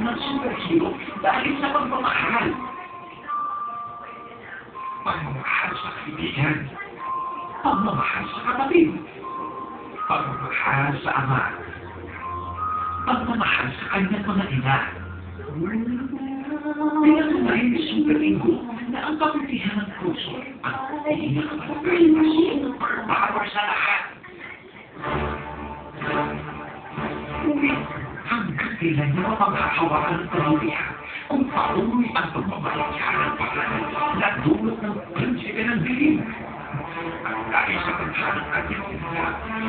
ng superhero dahil sa pagmamahal. Pagmamahal sa kaibigan. Pagmamahal sa kapatid. Pagmamahal sa ama. Pagmamahal sa kanyang mga ina. Pinatunayan ni Super Ringo na ang kabutihan ng puso ang pinakamalakas na sa lahat. Kailan niya mapaghahawakan ng kabutihan kung patuloy ang pagmamalakya ng pangalan na dulot ng prinsipe ng dilim? At dahil sa paghanap kanyang ina,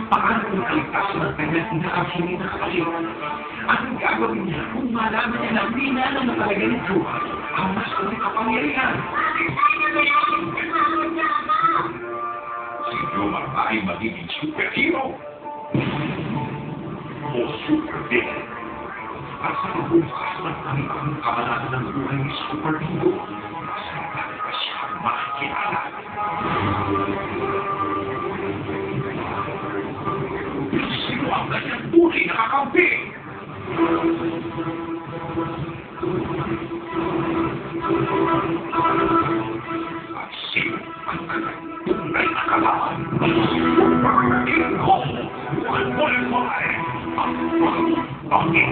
paano kung kaligtas ng kanyang inaasini na kapatid? Anong gagawin niya kung malaman niya na wina na nakalagay nito ang mas kong kapangyarihan? Si Jomar ba ay magiging superhero? Sa pagbukas ng kami-kaming kabanata ng buhay ni Superhero, saan natin ba siya makikilala? Sino ang kanyang tunay na kakampi? At sino ang kanyang tunay na kalaban? Superhero! One, one, one! Ang 方便